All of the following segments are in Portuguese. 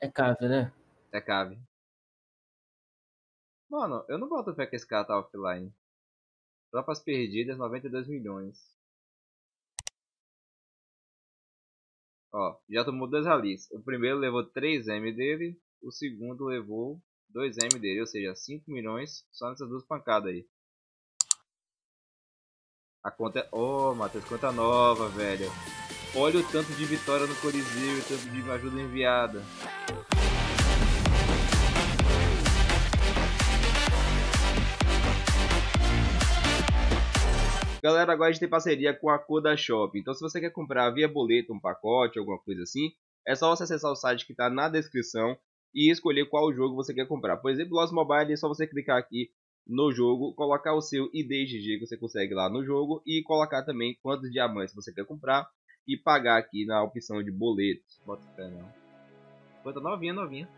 É cave, né? É cave. Mano, eu não boto fé que esse cara tá offline. Tropas perdidas, 92 milhões. Ó, já tomou dois ralis. O primeiro levou 3M dele, o segundo levou 2M dele, ou seja, 5 milhões só nessas duas pancadas aí. A conta é... Ô, oh, Matheus, conta nova, velho. Olha o tanto de vitória no Coliseu, o tanto de ajuda enviada. Galera, agora a gente tem parceria com a Coda Shop. Então se você quer comprar via boleto um pacote, alguma coisa assim, é só você acessar o site que está na descrição e escolher qual jogo você quer comprar. Por exemplo, Lost Mobile é só você clicar aqui no jogo, colocar o seu ID GG que você consegue lá no jogo e colocar também quantos diamantes você quer comprar e pagar aqui na opção de boletos. Bota fé não. Conta novinha, novinha.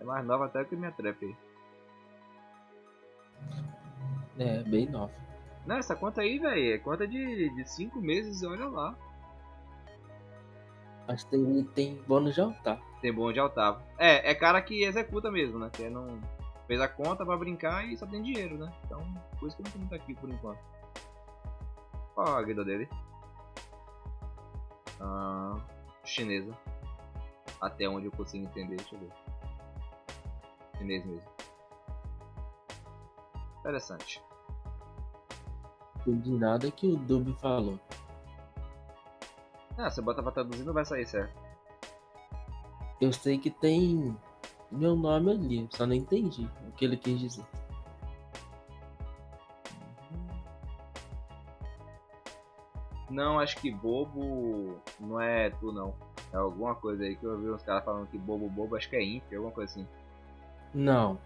É mais nova até que minha trap aí. É, bem nova. Não, essa conta aí, velho, é conta de 5 meses, olha lá. Mas tem, tem bônus de altar. Tem bônus de altar. É, é cara que executa mesmo, né? Que não fez a conta pra brincar e só tem dinheiro, né? Então, por isso que não tem muito aqui por enquanto. Qual a guida dele? Ah, chinesa. Até onde eu consigo entender, deixa eu ver. Chinês mesmo. Interessante. De nada que o Dub falou. Ah, você bota pra traduzir não vai sair certo. Eu sei que tem meu nome ali, só não entendi o que ele quis dizer. Não, acho que bobo não é tu não. É alguma coisa aí que eu vi uns caras falando que bobo bobo, acho que é inf, alguma coisa assim. Não,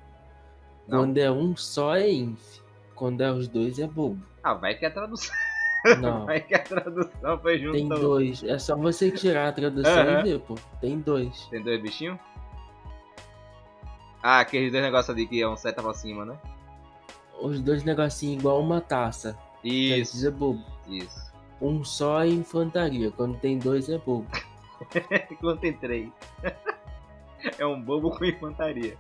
não. Quando é um só é inf. Quando é os dois é bobo. Ah, vai que é a tradução. Não. Vai que a tradução foi junto. Tem dois. É só você tirar a tradução uhum. e ver, pô. Tem dois. Tem dois bichinhos? Ah, aqueles dois negócios ali que é um seta pra cima, né? Os dois negocinhos igual uma taça. Isso. é bobo. Isso. Um só é infantaria. Quando tem dois é bobo. Quando tem três. é um bobo com infantaria.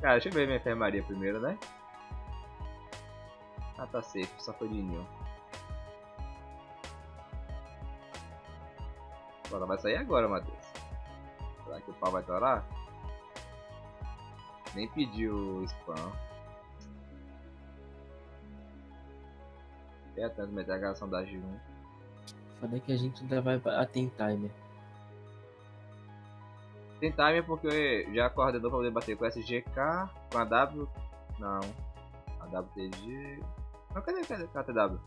Cara, deixa eu ver minha enfermaria primeiro, né? Ah, tá safe, só foi de ninho. Agora vai sair agora, Matheus. Será que o pau vai torar? Nem pediu spam. É tanto meter a gravação da G1. Falei que a gente ainda vai a tem timer. Tem timer porque já coordenou pra poder bater com a SGK, com a W. Não. A WTG. Não, cadê, cadê a TW?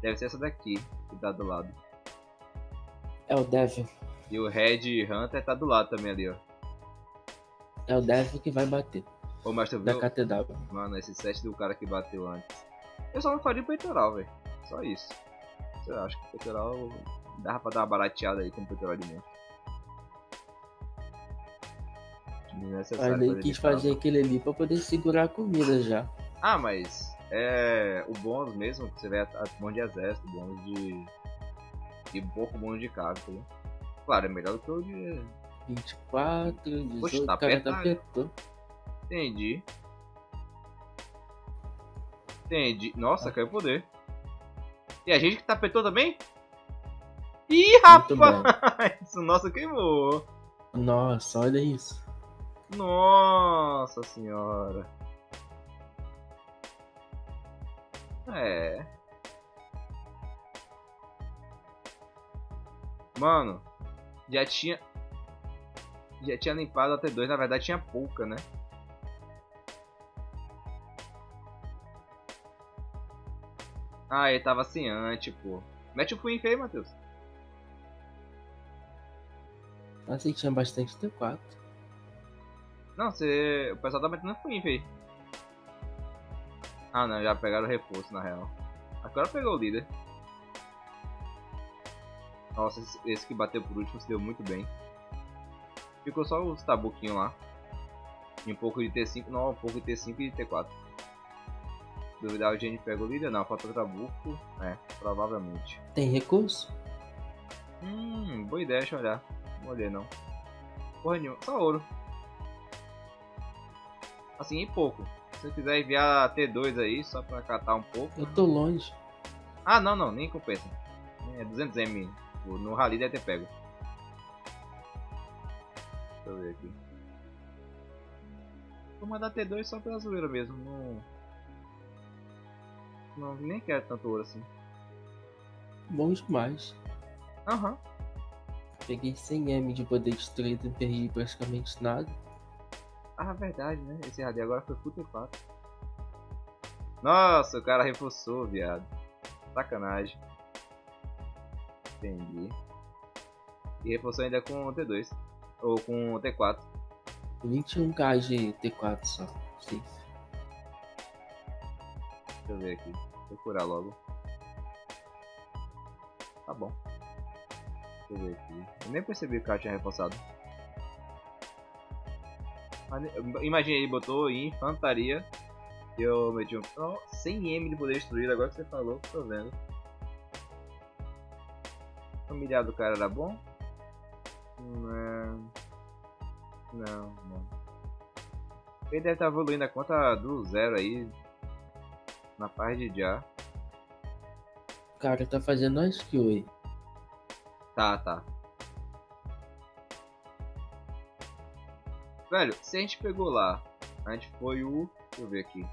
Deve ser essa daqui, que tá do lado. É o Devil. E o Red Hunter tá do lado também ali, ó. É o Devil que vai bater. Ô, mas tu viu? Da KTW. Mano, esse set do cara que bateu antes. Eu só não faria o peitoral, velho. Só isso. Eu acho que o peitoral dava pra dar uma barateada aí com o peitoral de monstro. Mas ele quis fazer aquele ali pra poder segurar a comida já. Ah, mas é o bônus mesmo, que você vê bônus de exército, bônus de. de pouco bônus de carga, tá Claro, é melhor do que o de. 24, 18, Poxa, tá cara tá apertou. Entendi. Entendi. Nossa, ah. caiu o poder. E a gente que tapetou também? Ih, rapaz! Nossa, queimou. Nossa, olha isso. Nossa senhora. É. Mano, já tinha. Já tinha limpado até dois, na verdade tinha pouca, né? Ah, ele tava assim antes, pô. Mete o Queen aí, Matheus. Assim que tinha bastante T4. Não, você. O pessoal tá metendo Queen, velho. Ah não, já pegaram o reforço na real. Agora pegou o líder. Nossa, esse, esse, que bateu por último se deu muito bem. Ficou só os tabuquinhos lá. E um pouco de T5, não, um pouco de T5 e de T4. Duvidar o Gene pega o líder? Não, falta o tabuco. É, provavelmente. Tem recurso? Hum, boa ideia, deixa eu olhar. Não olhei não. Porra nenhuma. Só ouro. Assim, em pouco. Se você quiser enviar T2 aí, só pra catar um pouco. Eu tô longe. Ah, não, não, nem compensa. É 200M. No Rally deve ter pego. Deixa eu ver aqui. Vou mandar T2 só pela zoeira mesmo. Não... não, nem quero tanto ouro assim. Bom demais. Aham. Uhum. Peguei 100M de poder destruído e perdi praticamente nada. Ah, verdade, né? Esse Rally agora foi puta 4. Nossa, o cara reforçou, viado. Sacanagem. Entendi. E reforçou ainda com o T2. Ou com o T4. 21k de T4 só. Sim. Deixa eu ver aqui. Procurar logo. Tá bom. Deixa eu ver aqui. Eu nem percebi que o tinha reforçado. Imagina, ele botou infantaria. E eu meti um. Oh, 100M de poder destruído, agora que você falou, tô vendo. Familiar do cara era bom? Não. Não, não. Ele deve estar tá evoluindo a conta do zero aí. Na parte de já. O cara tá fazendo a skill aí. Tá, tá. Velho, se a gente pegou lá, a gente foi o. Deixa eu ver aqui.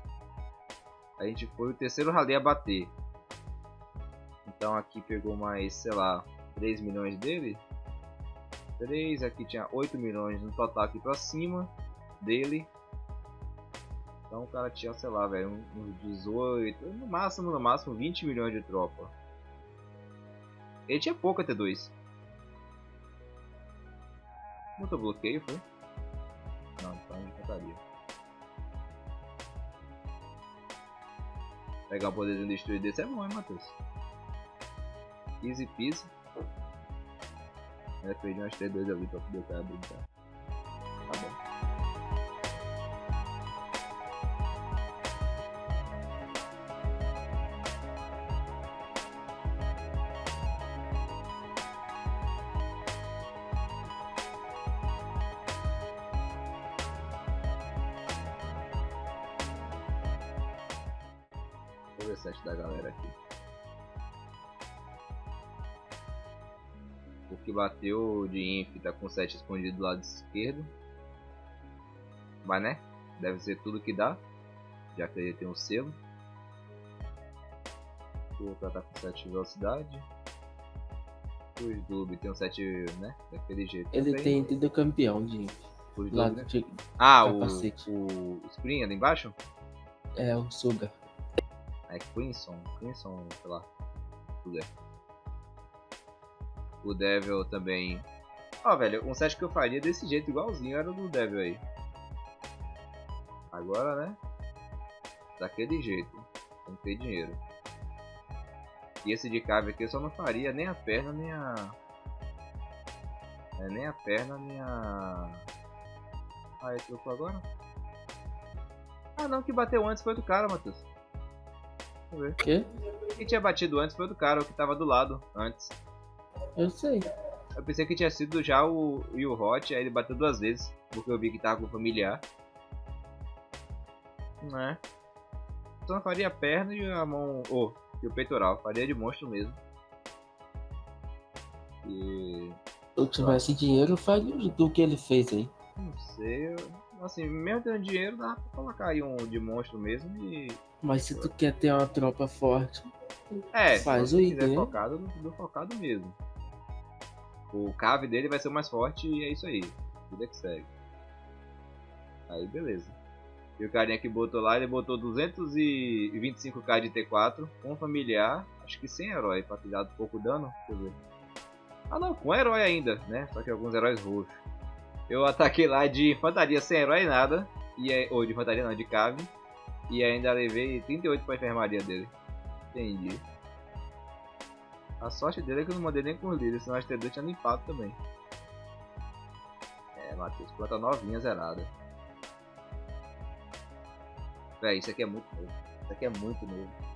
A gente foi o terceiro rally a bater. Então aqui pegou mais, sei lá, 3 milhões dele. 3, aqui tinha 8 milhões no total aqui pra cima dele. Então o cara tinha, sei lá, velho, uns 18, no máximo, no máximo 20 milhões de tropa. Ele tinha pouco até 2. Muito bloqueio, foi? Não, então de infantaria. Pegar um poderzinho destruir desse é bom, hein, Matheus? Easy peasy. É, perdi umas T2 ali pra poder cara brincar. Ver o set da galera aqui. O que bateu de Inf tá com 7 escondido do lado esquerdo. Mas né? Deve ser tudo que dá. Já que ele tem um selo. O outro tá com 7 de velocidade. Os Dub tem um 7, né? Daquele jeito. Ele também. tem do campeão de Inf. Dub, né? de... Ah, o, o Spring ali embaixo? É, o Suga. É Crimson, Crimson, sei lá. O Devil também. Ó, oh, velho, um set que eu faria desse jeito, igualzinho, era o do Devil aí. Agora, né? Daquele jeito. Tem que ter dinheiro. E esse de cave aqui eu só não faria nem a perna, nem a... É, nem a perna, nem a... Ah, ele trocou agora? Ah, não, que bateu antes foi do cara, Matheus. Vamos ver. Quê? Que tinha batido antes foi do cara, o que tava do lado antes. Eu sei. Eu pensei que tinha sido já o Will Hot, aí ele bateu duas vezes, porque eu vi que tava com o familiar. Né? Só faria a perna e a mão. Oh, e o peitoral. Faria de monstro mesmo. E. Se eu tivesse dinheiro, eu faria do que ele fez aí. Não sei. Eu... Assim, mesmo tendo dinheiro, dá pra colocar aí um de monstro mesmo e. Mas se tu quer ter uma tropa forte, é, faz se o ID. focado, do focado mesmo. O cave dele vai ser o mais forte e é isso aí. Vida que segue. Aí beleza. E o carinha que botou lá, ele botou 225k de T4 com familiar, acho que sem herói, pra ter dado pouco dano. Deixa eu ver. Ah não, com herói ainda, né? Só que alguns heróis roxos. Eu ataquei lá de infantaria sem herói nada, e é, ou de infantaria não, de cave, e ainda levei 38 pra enfermaria dele. Entendi. A sorte dele é que eu não mandei nem com os líderes, senão a ST2 tinha limpado também. É, Matheus, planta novinha zerada. Véi, isso aqui é muito novo. Isso aqui é muito novo.